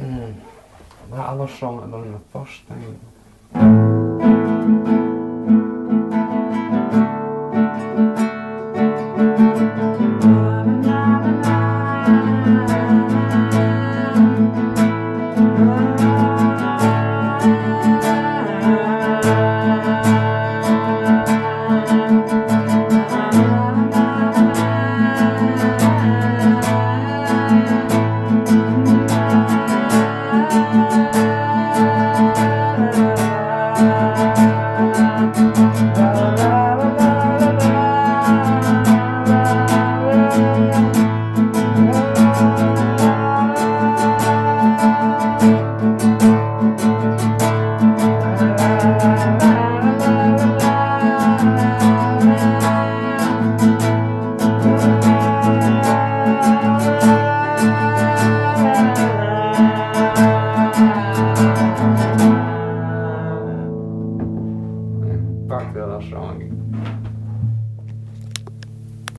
Mm. That Men alla sjunger den första. Fuck the other song.